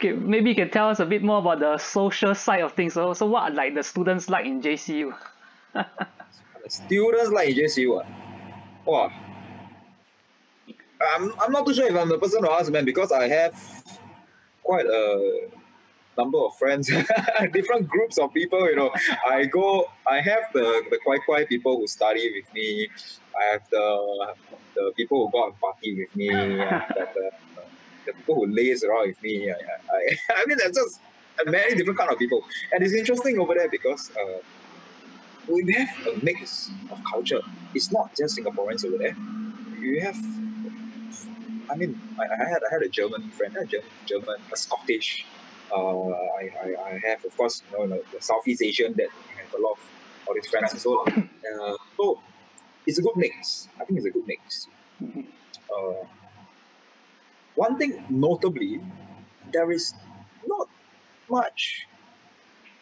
Okay, maybe you can tell us a bit more about the social side of things. So, so what are like the students like in JCU? students like in JCU, uh, wow. I'm, I'm not too sure if I'm the person to ask, man, because I have quite a number of friends, different groups of people, you know. I go, I have the, the quite quite people who study with me. I have the the people who go and party with me. I have the, the people who laze around with me. I, I, I mean, there's just many different kind of people. And it's interesting over there because uh, we have a mix of culture. It's not just Singaporeans over there. You have, I mean, I, I had I had a German friend, a German, German a Scottish. Uh, I, I, I have, of course, you know, the Southeast Asian that have a lot of all these friends as well. Uh, so it's a good mix. I think it's a good mix. Uh, one thing notably, there is not much,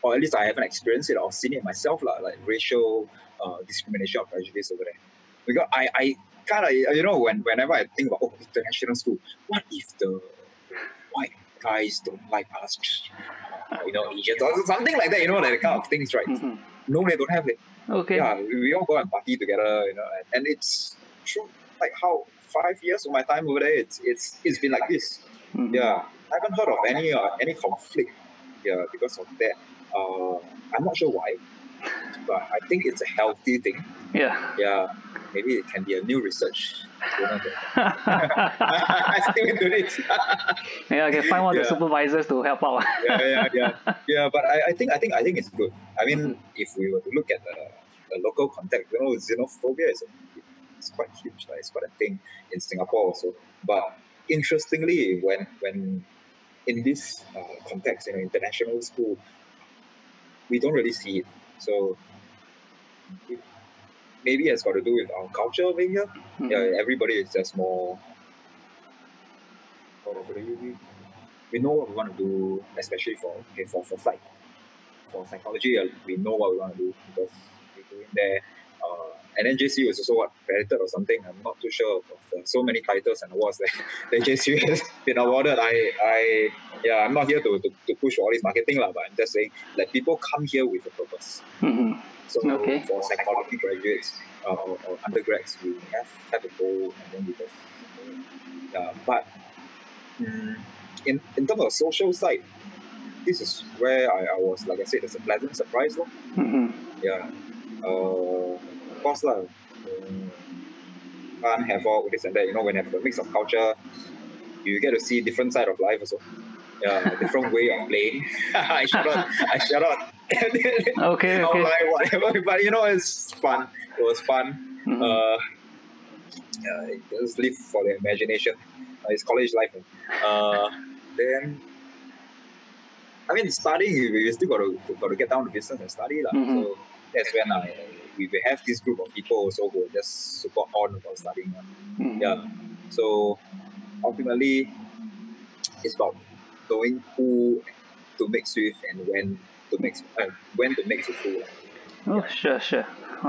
or at least I haven't experienced it or seen it myself, like, like racial uh, discrimination or prejudice over there. Because I, I kind of, you know, when, whenever I think about, oh, international school, what if the white guys don't like us, uh, you know, Asians or something like that, you know, that kind of things, right? Mhm. No, they don't have it. Okay. Yeah, we, we all go and party together, you know, and, and it's true. Like how five years of my time over there, it's it's it's been like this. Mhm. Yeah, I haven't heard of any uh, any conflict. Yeah, because of that. Uh, I'm not sure why, but I think it's a healthy thing. Yeah. Yeah, maybe it can be a new research. I. Still into this. yeah, I can find one of the supervisors to help out. yeah, yeah, yeah, yeah. But I, I think I think I think it's good. I mean, if we were to look at the, the local context, you know, xenophobia is a, it's quite huge. Like, it's quite a thing in Singapore also. But interestingly, when when in this uh, context, you know, international school, we don't really see it. So it, maybe it's got to do with our culture, maybe. yeah. Mhm. Yeah, everybody is just more. we- know what we want to do, especially for okay, for for flight, for psychology. Uh, we know what we want to do because we're doing there. Uh, and then JCU is also what credited or something. I'm not too sure of, the, so many titles and awards that, that JCU has been awarded. I I yeah, I'm not here to, to, to push for all this marketing lah, but I'm just saying like people come here with a purpose. Mhm. So Okay. for psychology graduates uh, or, or undergrads, we have had to go and then we just yeah. But mm, in in terms of social side, this is where I, I was like I said, it's a pleasant surprise, lor. Mhm. Yeah. Uh, of course lah. Can't have all this and that. You know, when you have a mix of culture, you get to see different side of life also. Yeah, different way of playing. I should not. I should not. Okay, Not okay. like whatever, but you know, it's fun. It was fun. Mhm. Uh, yeah, just live for the imagination. Uh, it's college life. Uh, then, I mean, studying, we we still got to, got to get down to business and study. lah. Mhm. So that's when I, we, we have this group of people also who are just super on about studying. Mhm. Yeah. So ultimately, it's about knowing who to mix with and when to mix, uh, when to mix with who. Oh, sure, sure.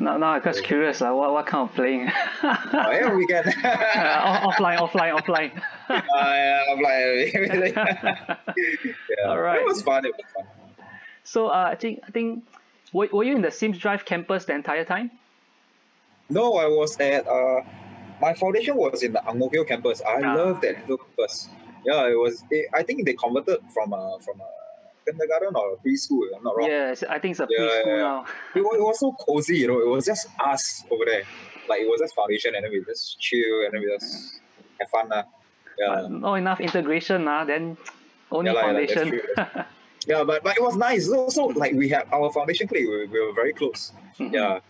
now, now I'm just curious, uh, what, what kind of playing? Oh, yeah, we can. Uh, off- offline, offline, offline. Uh, yeah, I'm yeah. Alright. It was fun. It was fun. so uh, I think I think were, were you in the Sims Drive campus the entire time? No, I was at uh, my foundation was in the Ang Mo Kio campus. I Ah. love that little campus. Yeah, it was. It, I think they converted from a from a kindergarten or a preschool. If I'm not wrong. Yes, I think it's a Yeah, preschool yeah. now. It, was, it was so cozy. You know, it was just us over there. Like it was just foundation, and then we just chill, and then we just have fun. lah. Yeah. But not enough integration now. Then only Yeah yeah foundation. Yeah, but, but it was nice. So, so like we had our foundation clique, we, we were very close. Mhm. Yeah.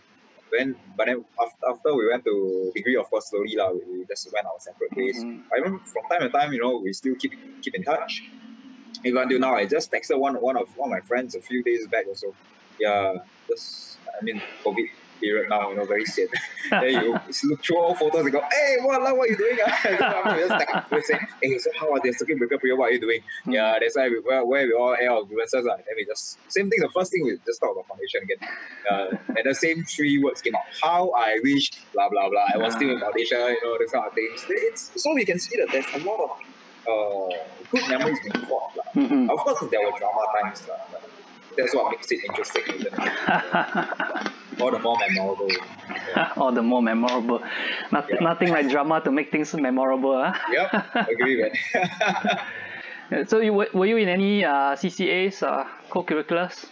Then but then after, after we went to degree, of course, slowly lah, we, we just went our separate ways. Mhm. I remember from time to time, you know, we still keep keep in touch. Even until now, I just texted one one of one of my friends a few days back also. Yeah, just I mean COVID period now, you know, very sad. then you look through all photos and go, hey, what what are you doing? ah?" I'm just we say, hey, so how are the circuit breaker period? What are you doing? Mhm. Yeah, that's why we, where, where we all air our grievances. Uh, then we just, same thing, the first thing we just talk about foundation again. Uh, and the same three words came out. How I wish, blah, blah, blah. I was still in foundation, you know, this kind of things. It's, so we can see that there's a lot of uh, good memories being formed. lah. Mhm. Of course, there were drama times. but that's what makes it interesting, isn't it? All the more memorable. Yeah. All the more memorable. Not, Yeah. Nothing like drama to make things memorable. Huh? Yep, agree, man. So you were, you in any uh, CCAs, uh, co-curriculars?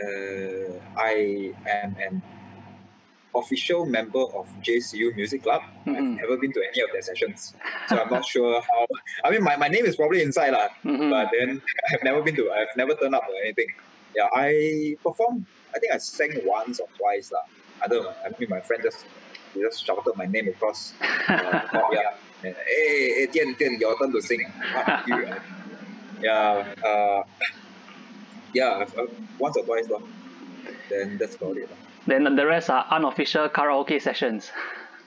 uh, I am an official member of JCU Music Club. I've Mhm. never been to any of their sessions, so I'm not sure how. I mean, my, my name is probably inside, lah, Mhm. but then I've never been to. I've never turned up or anything. Yeah, I performed. I think I sang once or twice, lah. I don't know. I mean, my friend just he just shouted my name across. Uh, oh, yeah. And, hey, hey, Tian, Tian, your turn to sing. Yeah. Uh, yeah, I've, uh, once or twice, lah. Then that's about it. lah. Then the rest are unofficial karaoke sessions.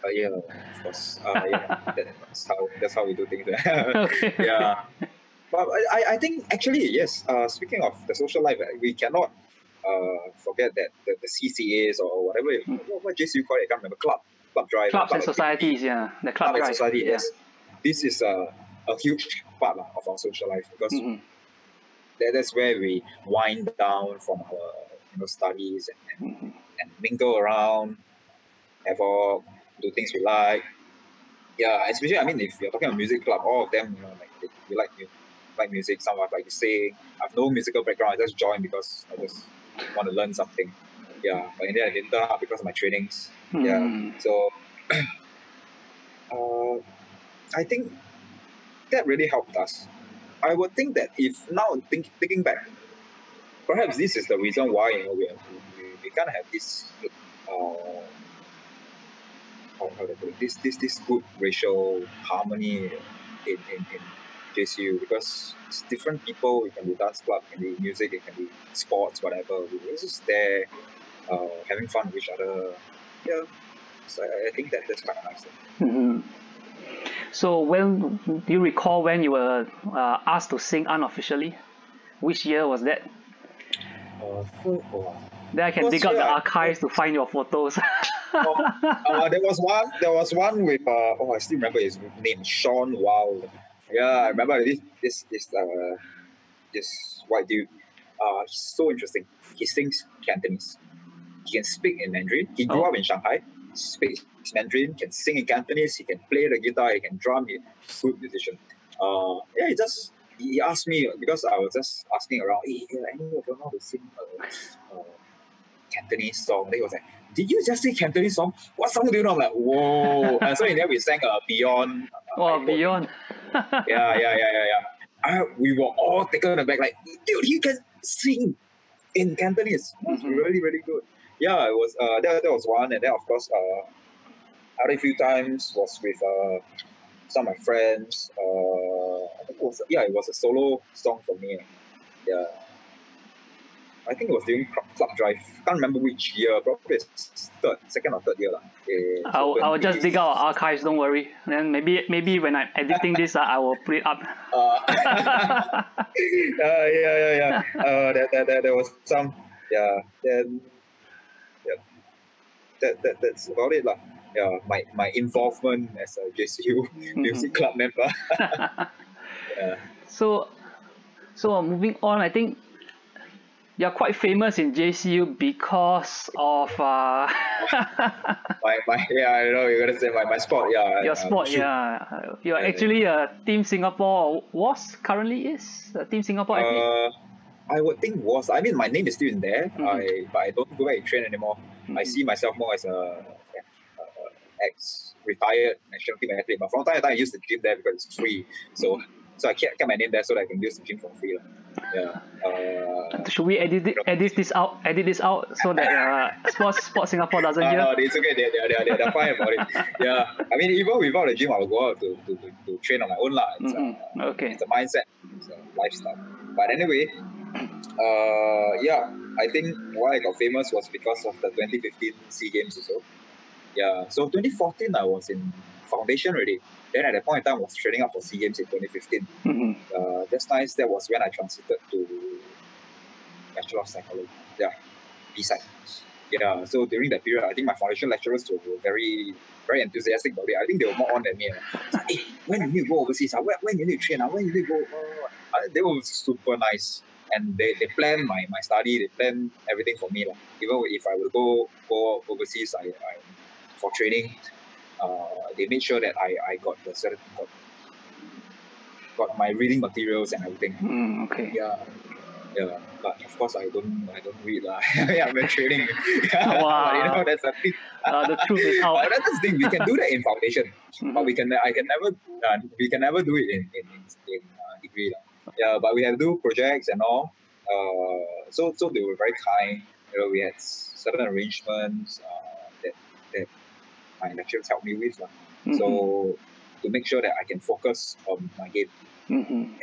Uh, yeah, of course. Uh, yeah, that's how that's how we do things. Okay. yeah, but I, I- think actually yes. Uh, speaking of the social life, we cannot uh, forget that the, the CCAs or whatever you- what, what JC you call it, I can't remember. Club, club drive, Clubs and club societies, yeah. The club club and drive. society. yeah. Yes, this is a a huge part lah, of our social life because Mhm. that, that's where we wind down from our you know studies and, and, Mhm. and mingle around, have all do things we like. Yeah, especially I mean if you're talking about music club, all of them you know like they, you like you like music, some like to sing. I have no musical background. I just joined because I just want to learn something. Yeah, but in the end I didn't turn because of my trainings. Yeah. Mhm. So uh, I think that really helped us. I would think that if now think, thinking back, perhaps this is the reason why you know we we, we kind of have this uh, how, how do I put it? this this this good racial harmony in, in, in JCU because it's different people. It can be dance club, it can be music, it can be sports, whatever. We're just there, uh, having fun with each other. Yeah, so I, I think that that's kind of nice. Mhm. So when do you recall when you were uh, asked to sing unofficially? Which year was that? Uh, oh, Then I can First dig out the year I- archives to find your photos. uh, there was one. There was one with. Uh, oh, I still remember his name, Sean Wow. Yeah, I remember this. This this uh, this white dude. Uh, he's so interesting. He sings Cantonese. He can speak in Mandarin. He grew Oh. up in Shanghai. Speaks Mandarin. Can sing in Cantonese. He can play the guitar. He can drum. He's a good musician. Uh, yeah, he just he asked me because I was just asking around. Hey, any of you know how to sing a, a Cantonese song? Then he was like did you just say Cantonese song? What song do you know? I'm like, whoa. and so in there we sang uh, Beyond. uh, oh, beyond. Yeah, yeah, yeah, yeah, yeah. Uh, we were all taken aback, like, dude, he can sing in Cantonese. That's Mhm. really, really good. Yeah, it was, uh, that, that was one. And then, of course, uh, other few times was with uh, some of my friends. Uh, I think it was, yeah, it was a solo song for me. Yeah. I think it was during Club, Club Drive. Can't remember which year. Probably third, second or third year. lah. Eh, I'll, I'll just 20 dig out our archives. Don't worry. Then maybe maybe when I'm editing this, uh, I will put it up. Uh, uh, yeah, yeah, yeah. Uh, that, that, that, there was some. Yeah, then. Yeah. That, that, that's about it. lah. Yeah, my, my involvement as a JCU music club member. yeah. So, so uh, moving on, I think you're quite famous in JCU because of uh, My, my, yeah, I know you're gonna say my, my sport. Yeah, your sport. shoot. Yeah, you're Yeah, actually a Team Singapore was currently is a Team Singapore athlete. Uh, I would think was. I mean, my name is still in there. Mhm. I but I don't go back and train anymore. I Mhm. see myself more as a, a, a ex retired national team athlete. But from time to time, I use the gym there because it's free. So so I kept, kept my name there so that I can use the gym for free. lah. Yeah. Uh, Should we edit it, edit this out? Edit this out so that uh, Sports Sports Singapore doesn't uh, hear. no, it's okay. They're, they're, they're, they're, fine about it. Yeah. I mean, even without the gym, I will go out to, to, to, to train on my own. lah. It's, Mhm. uh, Okay. it's a mindset, it's a lifestyle. But anyway, uh, yeah, I think why I got famous was because of the 2015 SEA Games also. Yeah, so 2014 I was in foundation already. Then at that point in time, I was training up for SEA Games in 2015. Mhm. Uh, that's nice. That was when I transited to Bachelor of Psychology. Yeah, B side. Yeah, so during that period, I think my foundation lecturers were very, very enthusiastic about it. I think they were more on than me. Uh. Like, hey, when you need to go overseas? Uh? When, when you need to train? Uh? When you need to go? Uh, they were super nice. And they, they plan my, my study, they plan everything for me. Like. Even if I would go go overseas I, I for training, uh, they made sure that I, I got the certain got, got my reading materials and everything. Mm, okay. Yeah. Yeah. But of course I don't I don't read lah. yeah, I'm training. yeah, Wow. you know that's the thing. Uh, the truth is how that's the thing. We can do that in foundation, but Mhm. we can I can never uh, we can never do it in in in, in uh, degree lah. Yeah, but we have to do projects and all. Uh, so so they were very kind. You know, we had certain arrangements uh, that that my lecturers helped me with lah. Mhm. So to make sure that I can focus on my game. Mhm.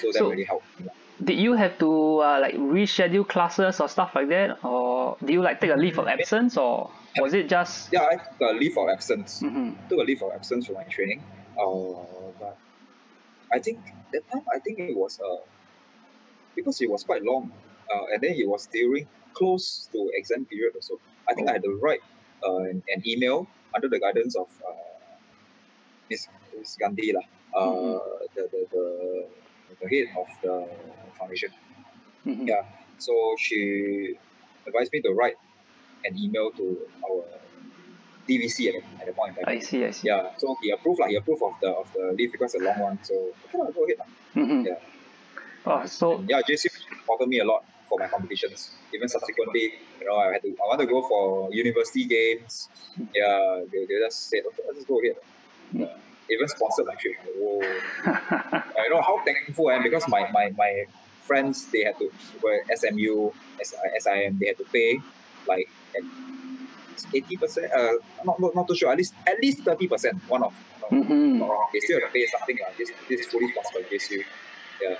So that So- really helped. me. Did you have to uh, like reschedule classes or stuff like that, or do you like take a leave of absence, or was it just? Yeah, I took a leave of absence. Mhm. took a leave of absence for my training. Uh, but I think that time I think it was uh, because it was quite long, uh, and then it was during close to exam period also. I think I had to write an, an email under the guidance of uh, Miss, Miss Gandhi lah, uh, the, the, the the head of the foundation. Mhm. Yeah. So she advised me to write an email to our DVC at the, at the point in time. I see. I see. Yeah, so he approved like he approved of the of the leave because it's a long one. So okay, go ahead. lah. Mhm. Yeah. Oh, so Yeah, JC supported me a lot for my competitions. Even subsequently, you know, I had to I want to go for university games. Yeah, they, they just said, okay, let's just go ahead. Yeah. Even sponsored my trip. Whoa. I know how thankful I am because my, my, my friends they had to were SMU, SIM, they had to pay like eighty percent. Uh, not, not not too sure. At least at least thirty percent. One of. Not wrong. They still have to pay something like this. This is fully sponsored by JCU. Yeah.